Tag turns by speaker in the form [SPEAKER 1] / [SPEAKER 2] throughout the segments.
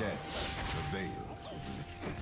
[SPEAKER 1] death, the veil is lifted.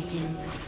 [SPEAKER 2] Dominating.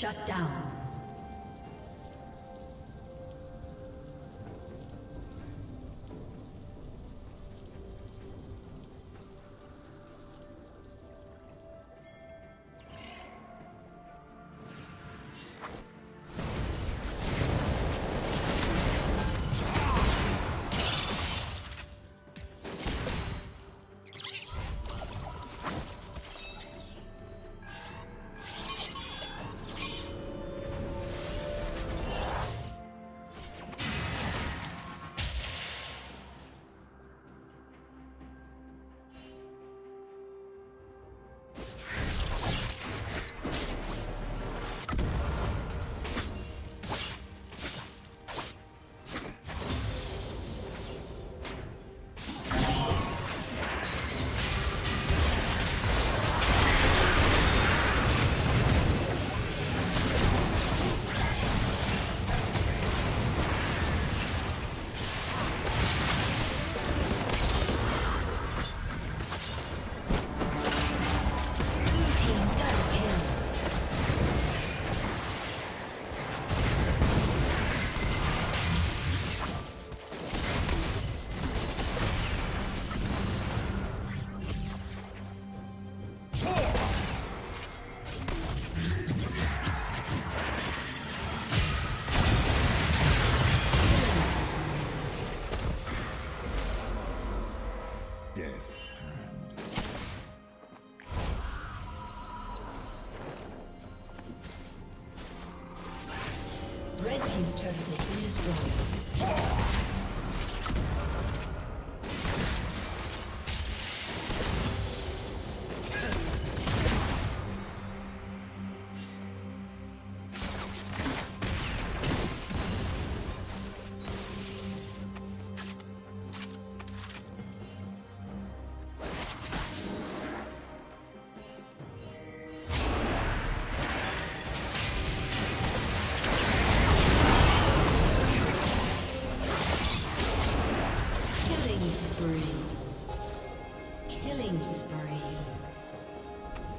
[SPEAKER 2] Shut down. death.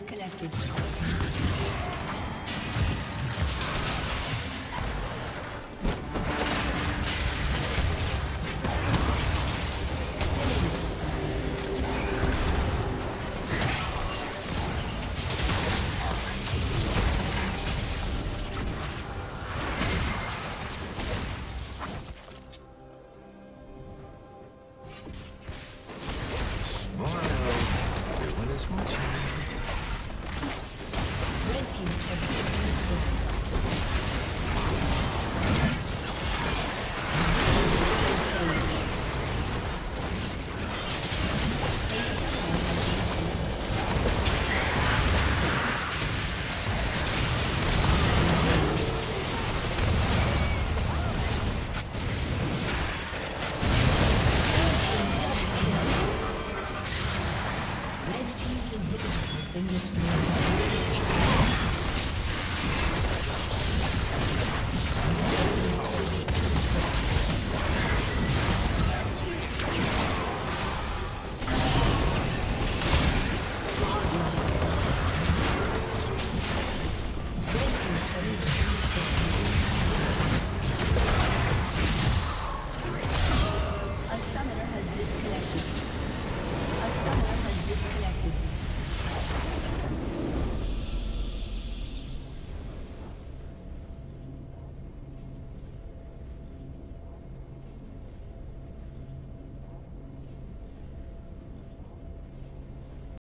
[SPEAKER 2] Disconnected.